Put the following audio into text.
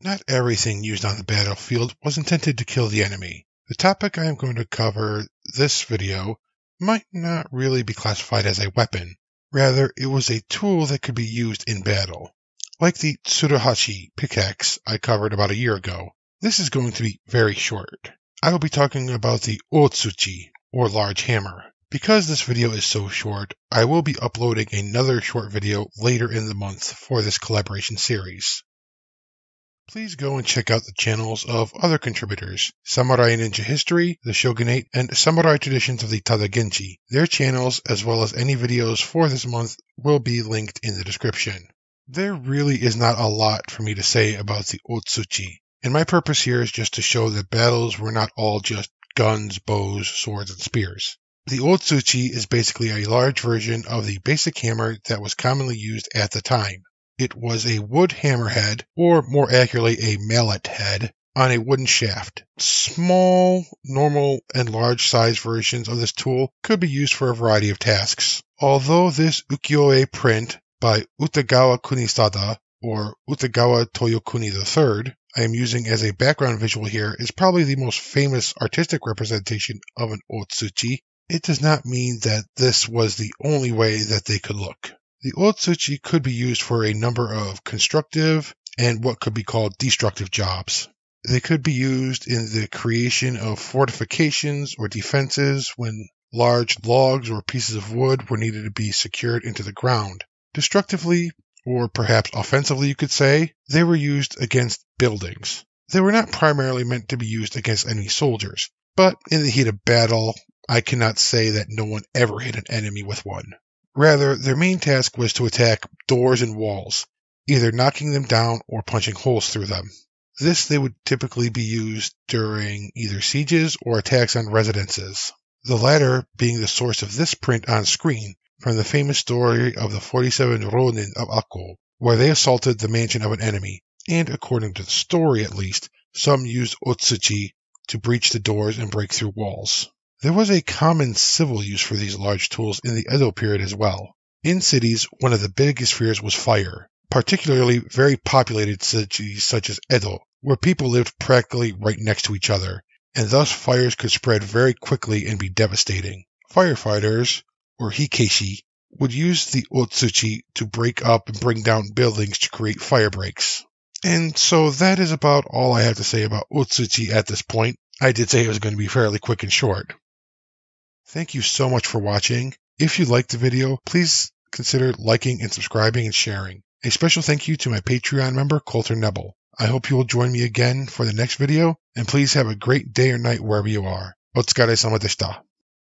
Not everything used on the battlefield was intended to kill the enemy. The topic I am going to cover this video might not really be classified as a weapon. Rather, it was a tool that could be used in battle. Like the Tsuruhashi pickaxe I covered about a year ago, this is going to be very short. I will be talking about the Otsuchi, or large hammer. Because this video is so short, I will be uploading another short video later in the month for this collaboration series. Please go and check out the channels of other contributors, Samurai Ninja History, The Shogunate, and Samurai Traditions of the Tada Genji. Their channels, as well as any videos for this month, will be linked in the description. There really is not a lot for me to say about the Otsuchi, and my purpose here is just to show that battles were not all just guns, bows, swords, and spears. The Otsuchi is basically a large version of the basic hammer that was commonly used at the time. It was a wood hammerhead, or more accurately, a mallet head, on a wooden shaft. Small, normal, and large size versions of this tool could be used for a variety of tasks. Although this ukiyo-e print by Utagawa Kunisada, or Utagawa Toyokuni III, I am using as a background visual here, is probably the most famous artistic representation of an Otsuchi, it does not mean that this was the only way that they could look. The Otsuchi could be used for a number of constructive and what could be called destructive jobs. They could be used in the creation of fortifications or defenses when large logs or pieces of wood were needed to be secured into the ground. Destructively, or perhaps offensively, you could say, they were used against buildings. They were not primarily meant to be used against any soldiers, but in the heat of battle, I cannot say that no one ever hit an enemy with one. Rather, their main task was to attack doors and walls, either knocking them down or punching holes through them. This they would typically be used during either sieges or attacks on residences, the latter being the source of this print on screen from the famous story of the 47 Ronin of Ako, where they assaulted the mansion of an enemy, and according to the story at least, some used Otsuchi to breach the doors and break through walls. There was a common civil use for these large tools in the Edo period as well. In cities, one of the biggest fears was fire, particularly very populated cities such as Edo, where people lived practically right next to each other, and thus fires could spread very quickly and be devastating. Firefighters, or hikeshi, would use the otsuchi to break up and bring down buildings to create fire breaks. And so that is about all I have to say about otsuchi at this point. I did say it was going to be fairly quick and short. Thank you so much for watching. If you liked the video, please consider liking and subscribing and sharing. A special thank you to my Patreon member, Coulter Nebel. I hope you will join me again for the next video, and please have a great day or night wherever you are. Deshita.